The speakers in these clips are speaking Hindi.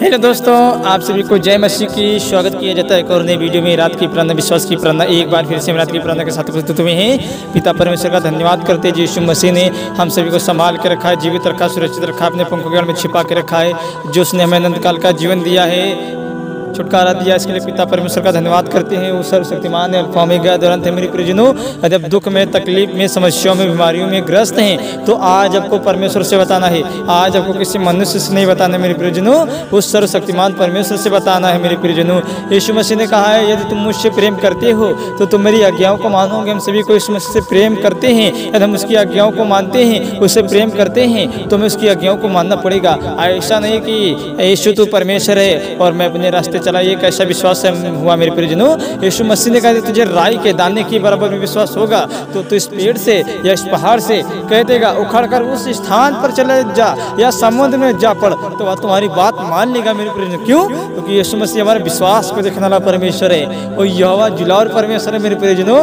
हेलो दोस्तों, आप सभी को जय मसीह की स्वागत किया जाता है एक और नई वीडियो में। रात की प्रार्थना विश्वास की प्रार्थना एक बार फिर से रात की प्रार्थना के साथ उपस्थित हुए हैं। पिता परमेश्वर का धन्यवाद करते हैं, यीशु मसीह ने हम सभी को संभाल के रखा है, जीवित रखा, सुरक्षित रखा, अपने पंखों के में छिपा के रखा है, जो उसने हमें अनंत काल का जीवन दिया है। छुटकारा दिया। इसके लिए पिता परमेश्वर का धन्यवाद करते हैं। वो सर्वशक्तिमान है, अल्फ़ा, ओमेगा दुरंत है मेरी प्रियजनों जब दुख में, तकलीफ़ में, समस्याओं में, बीमारियों में ग्रस्त हैं तो आज आपको परमेश्वर से बताना है। आज आपको किसी मनुष्य से नहीं बताना है मेरे प्रियजनों उस सर्वशक्तिमान परमेश्वर से बताना है मेरे प्रियजनों यीशु मसीह ने कहा है, यदि तुम मुझसे प्रेम करते हो तो तुम मेरी आज्ञाओं को मानोगे। हम सभी को यीशु मसीह से प्रेम करते हैं। यदि हम उसकी आज्ञाओं को मानते हैं, उससे प्रेम करते हैं तो हमें उसकी आज्ञाओं को मानना पड़ेगा। ऐसा नहीं कि यीशु तो परमेश्वर है और मैं अपने रास्ते चला ये कैसा विश्वास है? हुआ मेरे परिजनों यीशु मसीह ने कहा तुझे राई के दाने के बराबर में विश्वास होगा तो तू इस पेड़ से या इस पहाड़ से कह देगा उखड़ कर उस स्थान पर चले जा, या समुद्र में जा पड़। तो वह तुम्हारी बात मान लेगा मेरे प्रियजनों क्यों? क्योंकि यीशु मसीह हमारे विश्वास को देखने वाला परमेश्वर है, और यह जुलावर परमेश्वर है मेरे प्रियजनों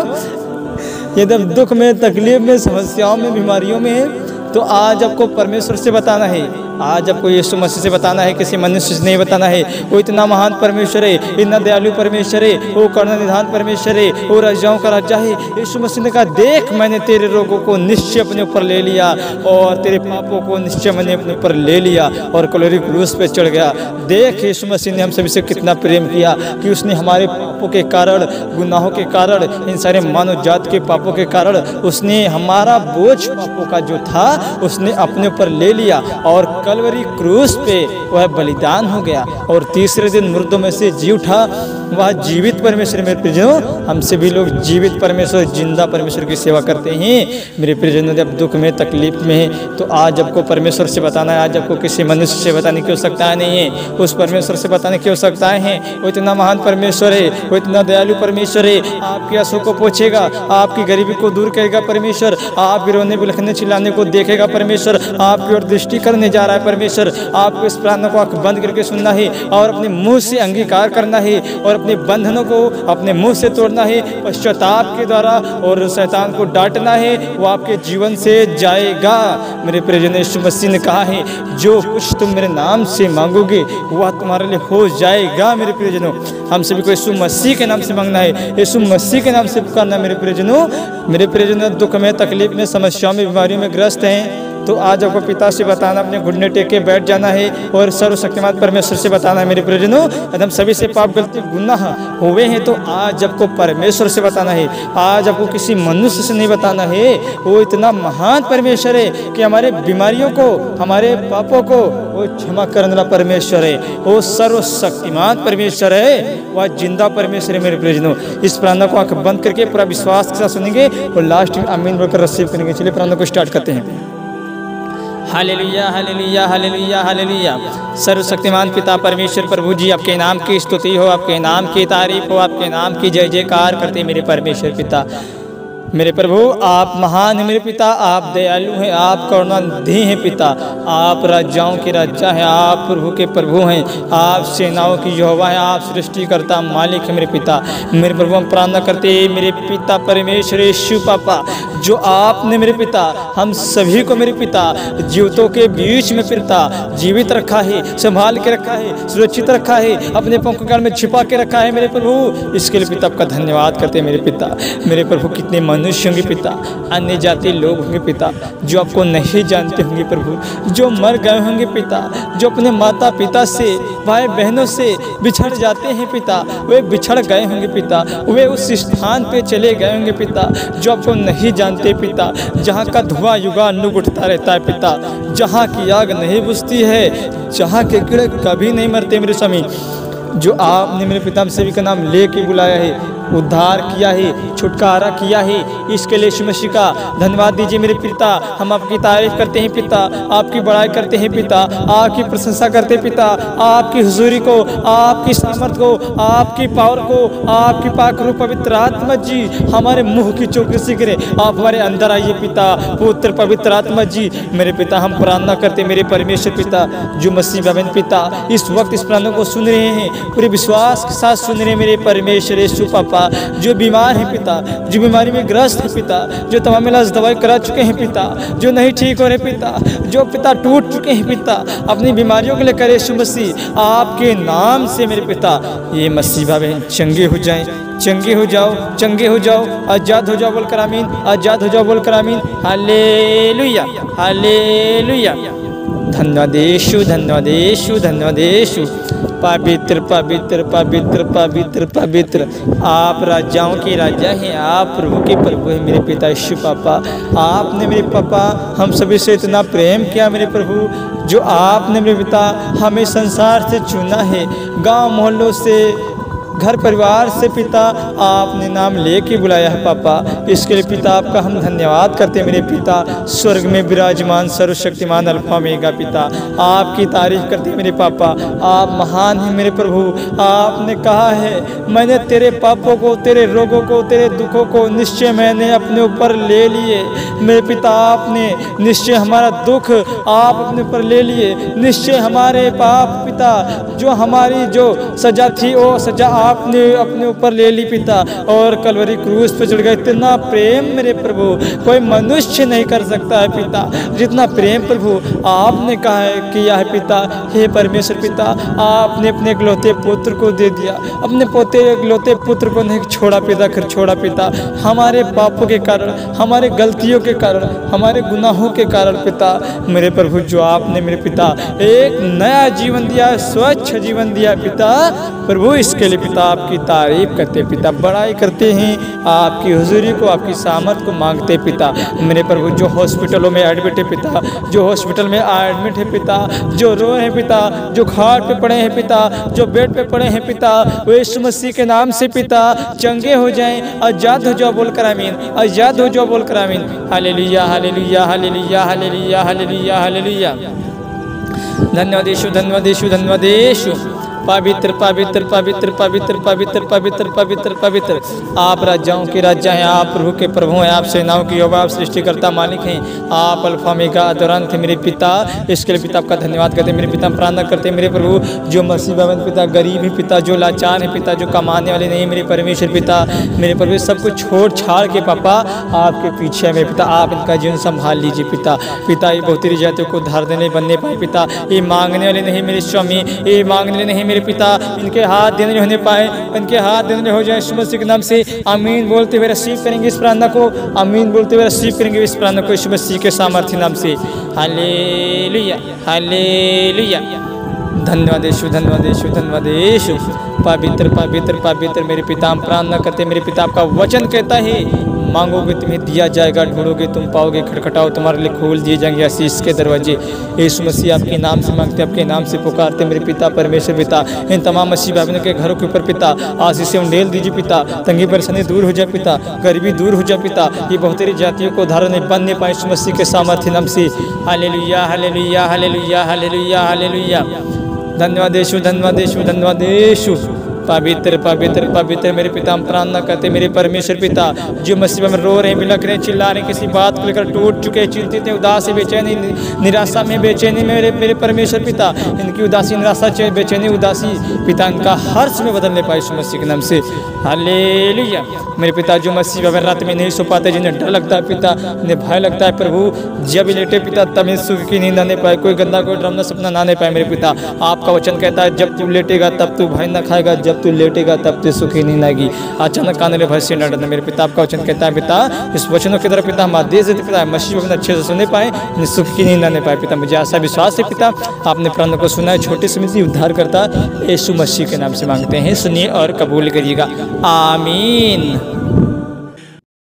यदि दुख में, तकलीफ़ में, समस्याओं में, बीमारियों में तो आज आपको परमेश्वर से बताना है आज आपको यीशु मसीह से बताना है, किसी मनुष्य से नहीं बताना है। वो इतना महान परमेश्वर है, इतना दयालु परमेश्वर है, वो कर्ण निधान परमेश्वर है, वो राजाओं का राजा है। यीशु मसीह ने कहा, देख, मैंने तेरे रोगों को निश्चय अपने ऊपर ले लिया और तेरे पापों को निश्चय मैंने अपने ऊपर ले लिया और कलोरी क्रूस पर चढ़ गया। देख, यीशु मसीह ने हम सभी से कितना प्रेम किया कि उसने हमारे पापों के कारण, गुनाहों के कारण इन सारे मानव जात के पापों के कारण, उसने हमारा बोझ पापों का जो था, उसने अपने ऊपर ले लिया और कलवरी क्रूस पे वह बलिदान हो गया और तीसरे दिन मुर्दों में से जी उठा। वह जीवित परमेश्वर, मेरे प्रियजनों, हम सभी लोग जीवित परमेश्वर, ज़िंदा परमेश्वर की सेवा करते हैं। मेरे प्रियजनों, जब दुख में, तकलीफ़ में है तो आज आपको परमेश्वर से बताना है, आज आपको किसी मनुष्य से बताने की आवश्यकता नहीं है। उस परमेश्वर से बताने की आवश्यकताएँ है। वो इतना महान परमेश्वर है, वो इतना दयालु परमेश्वर है। आपके आँसू को पूछेगा, आपकी गरीबी को दूर करेगा परमेश्वर। आप रोने, बिलखने, चिल्लाने को देखेगा परमेश्वर। आपकी ओर दृष्टि करने जा रहा है परमेश्वर आपको इस प्रार्थना को आँख बंद करके सुनना है और अपने मुँह से अंगीकार करना है और अपने बंधनों को अपने मुँह से तोड़ना है, पश्चाताप के द्वारा और शैतान को डांटना है, वो आपके जीवन से जाएगा। मेरे प्रियजन यीशु मसीह ने कहा है, जो कुछ तुम मेरे नाम से मांगोगे, वह तुम्हारे लिए हो जाएगा। मेरे प्रियजनों हम सभी को यीशु मसीह के नाम से मांगना है। यीशु मसीह के नाम से पुकारना मेरे प्रियजनों मेरे प्रियजन दुख में, तकलीफ़ में, समस्याओं में, बीमारियों में ग्रस्त हैं। तो आज आपको पिता से बताना, अपने घुटने टेक के बैठ जाना है और सर्वशक्तिमान परमेश्वर से बताना है मेरे प्रियजनों। यदि हम सभी से पाप गलती गुनाह हुए हैं तो आज आपको परमेश्वर से बताना है। आज आपको किसी मनुष्य से नहीं बताना है। वो इतना महान परमेश्वर है कि हमारे बीमारियों को, हमारे पापों को वो क्षमा करने वाला परमेश्वर है। वो सर्वशक्तिमान परमेश्वर है। वह ज़िंदा परमेश्वर है मेरे प्रियजनों। इस प्रार्थना को आँख बंद करके पूरा विश्वास के साथ सुनेंगे और लास्ट में अमीन बोलकर रिसीव करेंगे। चलिए प्रार्थना को स्टार्ट करते हैं। Hallelujah hallelujah hallelujah hallelujah. सर्वशक्तिमान पिता परमेश्वर प्रभु जी, आपके नाम की स्तुति हो, आपके नाम की तारीफ़ हो, आपके नाम की जय जयकार करते मेरे परमेश्वर पिता। मेरे प्रभु, आप महान हैं, मेरे पिता, आप दयालु हैं, आप करुणानिधि हैं पिता। आप राजाओं के राजा हैं, आप प्रभु के प्रभु हैं, आप सेनाओं की योवा हैं, आप सृष्टिकर्ता, मालिक हैं मेरे पिता। मेरे प्रभु, हम प्रार्थना करते हैं, मेरे पिता परमेश्वर यीशु पापा, जो आपने मेरे पिता, हम सभी को मेरे पिता, जीवितों के बीच में पिता, जीवित रखा है, संभाल के रखा है, सुरक्षित रखा है, अपने पंखकाल में छिपा के रखा है मेरे प्रभु। इसके लिए पिता आपका धन्यवाद करते हैं मेरे पिता। मेरे प्रभु, कितने मनुष्य होंगे पिता, अन्य जाति लोग होंगे पिता, जो आपको नहीं जानते होंगे प्रभु, जो मर गए होंगे पिता, जो अपने माता पिता से भाई बहनों से बिछड़ जाते हैं पिता, वे बिछड़ गए होंगे पिता, वे उस स्थान पे चले गए होंगे पिता, जो आपको नहीं जानते पिता, जहाँ का धुआँ युगा नुग उठता रहता है पिता, जहाँ की आग नहीं बुझती है, जहाँ के कीड़े कभी नहीं मरते मेरे स्वामी, जो आपने मेरे पिता सभी का नाम लेके बुलाया है उद्धार किया है, छुटकारा किया है। इसके लिए मसीह का धन्यवाद दीजिए मेरे पिता। हम आपकी तारीफ़ करते हैं पिता, आपकी बड़ाई करते हैं पिता, आपकी प्रशंसा करते हैं पिता, आपकी हजूरी को, आपकी सामर्थ को, आपकी पावर को, आपकी पाक रूप पवित्र आत्मा जी, हमारे मुँह की चौकसी करे आप हमारे अंदर आइए पिता, पुत्र पवित्र आत्मा जी। मेरे पिता, हम प्रार्थना करते मेरे परमेश्वर पिता, जो मसीह बहन पिता, इस वक्त इस प्रार्थना को सुन रहे हैं, पूरे विश्वास के साथ सुन रहे हैं मेरे परमेश्वर यीशु पापा। पापा जो बीमार हैं पिता, जो बीमारी में ग्रस्त है पिता, जो तमाम इलाज दवाई करा चुके हैं पिता, जो नहीं ठीक हो रहे पिता, जो पिता टूट चुके हैं पिता, अपनी बीमारियों के लिए करे मसीह, आपके नाम से मेरे पिता, ये मसीबा बहन चंगे हो जाएँ, चंगे हो जाओ, चंगे हो जाओ, आज़ाद हो जाओ, बोलकर आमीन, आज़ाद हो जाओ, बोलकर आमीन, हालेलुया हालेलुया। धन्यवादेशु धन्यवादेशु धन्यवादेशु पवित्र पवित्र पवित्र पवित्र पवित्र। आप राजाओं के राजा हैं, आप प्रभु के प्रभु हैं, मेरे पिता यीशु पापा। आपने मेरे पापा, हम सभी से इतना प्रेम किया मेरे प्रभु, जो आपने मेरे पिता हमें संसार से चुना है। गाँव मोहल्लों से घर परिवार से पिता आपने नाम लेके बुलाया है पापा। इसके लिए पिता आपका हम धन्यवाद करते हैं। मेरे पिता स्वर्ग में विराजमान, सर्वशक्तिमान, अल्फ़ा मेगा पिता। आपकी तारीफ़ करते हैं मेरे पापा। आप महान हैं मेरे प्रभु। आपने कहा है, मैंने तेरे पापों को, तेरे रोगों को, तेरे दुखों को निश्चय मैंने अपने ऊपर ले लिए। मेरे पिता आपने निश्चय हमारा दुख आप अपने ऊपर ले लिए। निश्चय हमारे पाप पिता, जो हमारी जो सजा थी वो सजा आपने अपने ऊपर ले ली पिता, और कलवरी क्रूज पर चढ़ गए। इतना प्रेम मेरे प्रभु, कोई मनुष्य नहीं कर सकता है पिता। जितना प्रेम प्रभु, आपने कहा है किया है पिता। हे परमेश्वर पिता, आपने अपने इकलौते पुत्र को दे दिया। अपने पोते, इकलौते पुत्र को नहीं, छोड़ा पिता कर छोड़ा पिता। हमारे पापों के कारण, हमारे गलतियों के कारण, हमारे गुनाहों के कारण पिता। मेरे प्रभु, जो आपने मेरे पिता, एक नया जीवन दिया स्वच्छ जीवन दिया पिता। प्रभु, इसके लिए पिता आपकी तारीफ़ करते पिता, बड़ाई करते हैं। आपकी हुजूरी को, आपकी सामर्थ को मांगते पिता। मेरे प्रभु, जो हॉस्पिटलों में एडमिट है, पिता। जो हॉस्पिटल में एडमिट है, पिता। जो रो हैं, पिता। जो खाट पे पड़े हैं, पिता। जो बेड पे पड़े हैं, पिता। वो यीशु मसीह के नाम से, पिता, चंगे हो जाएँ, आज़ाद हो जाओ बोलकर आमीन। आज़ाद हो जाओ बोलकर आमीन। Hallelujah hallelujah hallelujah hallelujah hallelujah hallelujah. धन्यवाद यीशु धन्यवाद यीशु धन्यवाद यीशु। पवित्र पवित्र पवित्र पवित्र पवित्र पवित्र पवित्र पवित्र। आप राजाओं के राजा हैं, आप प्रभु के प्रभु हैं, आप सेनाओं की योगा आप सृष्टिकर्ता मालिक हैं। आप अल्फ़ा मेगा अदौरान थे मेरे पिता। इसके लिए पिता आपका धन्यवाद करते हैं। मेरे पिता प्रार्थना करते मेरे प्रभु, जो मसीह भवन पिता, गरीब है पिता, जो लाचार है पिता, जो कमाने वाले नहीं मेरे परमेश्वर पिता, मेरे प्रभु सब कुछ छोड़ छाड़ के पापा, आपके पीछे मेरे पिता। आप इनका जीवन संभाल लीजिए पिता। पिता, ये बहुत ही जातियों को उद्धार देने, बनने पाए पिता। ये मांगने वाले नहीं मेरे स्वामी, ये मांगने नहीं मेरे मेरे पिता, इनके हाथ देने नहीं होने पाए, इनके हाथ देने हो जाए मसीह के नाम से अमीन बोलते हुए रिसीव करेंगे इस प्रार्थना को अमीन बोलते हुए रिसीव करेंगे इस प्रार्थना को यीशु मसीह के सामर्थ्य नाम से। हाले लुया हाले लुया धन्यवाद यीशु धन्यवाद यीशु। धन्यवाद यीशु पवित्र पवित्र पवित्र मेरे पिता, हम प्रार्थना करते मेरे पिता आपका वचन कहता है मांगोगे, तुम्हें दिया जाएगा, ढूंढोगे, तुम पाओगे, खटखटाओ, तुम्हारे लिए खोल दिए जाएँगे आशीष के दरवाजे। यीशु मसीह आपके नाम से मांगते, आपके नाम से पुकारते, मेरे पिता, परमेश्वर पिता, इन तमाम मसीह भाई के घरों के ऊपर पिता आशीष से उंडेल दीजिए पिता, तंगी परेशानी दूर हो जाए पिता, गरीबी दूर हो जाए पिता, ये बहुत जातियों को धारण बनने पाए यीशु मसीह के सामर्थ्य नाम से। हाले लुया हाले लुया हाले लुया हाले लुया हाले लुया धन्यवाद यीशु धन्यवाद यीशु धन्यवाद यीशु। पवित्र पवित्र पवित्र मेरे पिता, हम प्रार्थना करते मेरे परमेश्वर पिता, जो मसीबा में रो रहे हैं, बिलख रहे चिल्ला रहे किसी बात को लेकर टूट चुके चिंतित हैं, उदास, बेचैनी, निराशा में, बेचैनी मेरे मेरे परमेश्वर पिता, इनकी उदासी, निराशा बेचैनी, उदासी, पिता इनका हर्ष में बदलने पाए इस मसीह के नाम से। हाले मेरे पिता, जो मसीह में रात में नहीं सो पाते, जिन्हें डर लगता है, पिता इन्हें भय लगता है, प्रभु जब लेटे, पिता, तब इन सुख की नींद आने पाए, कोई गंदा, कोई ड्रमना सपना ना पाए मेरे पिता। आपका वचन कहता है, जब तू लेटेगा, तब तू भय ना खाएगा, जब जब तू लेटेगा, तब तू सुखी नहीं आएगी अचानक कानून भर से डरना मेरे पिता आपका वचन कहता है, पिता, इस वचनों की तरह पिता हम आदेश देते पिता, मसीह अच्छे से सुनने पाए सुखी की नींद आने पाए। पिता, मुझे ऐसा विश्वास है, पिता, आपने प्राण को सुना है, छोटे समय उद्धार करता यीशु मसीह के नाम से मांगते हैं, सुनिए और कबूल करिएगा। आमीन।